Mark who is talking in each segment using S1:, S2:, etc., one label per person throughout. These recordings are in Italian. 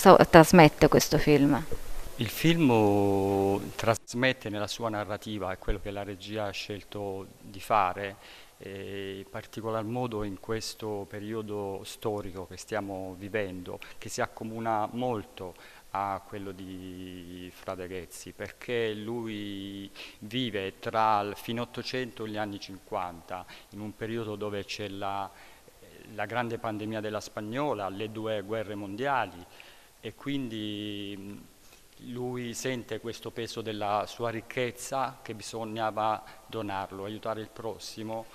S1: Cosa trasmette questo film?
S2: Il film trasmette nella sua narrativa, quello che la regia ha scelto di fare, in particolar modo in questo periodo storico che stiamo vivendo, che si accomuna molto a quello di Frade Ghezzi, perché lui vive tra il fine 800 e gli anni 50, in un periodo dove c'è la, la grande pandemia della spagnola, le due guerre mondiali e quindi lui sente questo peso della sua ricchezza che bisognava donarlo, aiutare il prossimo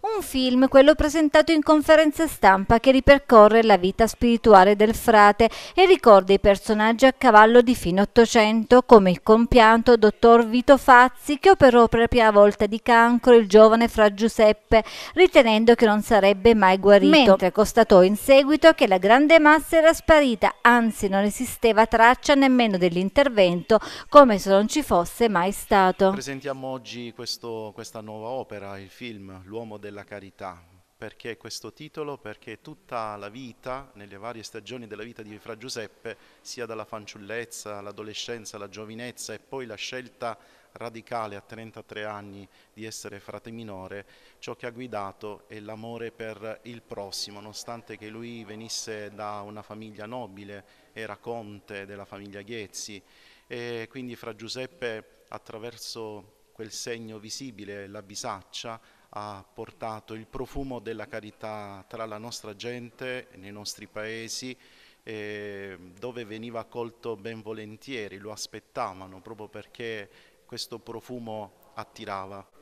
S1: un film, quello presentato in conferenza stampa, che ripercorre la vita spirituale del frate e ricorda i personaggi a cavallo di fine Ottocento, come il compianto dottor Vito Fazzi, che operò per la prima volta di cancro il giovane Fra Giuseppe, ritenendo che non sarebbe mai guarito, mentre constatò in seguito che la grande massa era sparita, anzi non esisteva traccia nemmeno dell'intervento, come se non ci fosse mai stato.
S3: Presentiamo oggi questo, questa nuova opera, il film L'uomo l'uomo della carità. Perché questo titolo? Perché tutta la vita, nelle varie stagioni della vita di Fra Giuseppe, sia dalla fanciullezza, l'adolescenza, la giovinezza e poi la scelta radicale a 33 anni di essere frate minore, ciò che ha guidato è l'amore per il prossimo, nonostante che lui venisse da una famiglia nobile, era conte della famiglia Ghezzi e quindi Fra Giuseppe attraverso quel segno visibile, la bisaccia, ha portato il profumo della carità tra la nostra gente, nei nostri paesi, eh, dove veniva accolto ben volentieri, lo aspettavano proprio perché questo profumo attirava.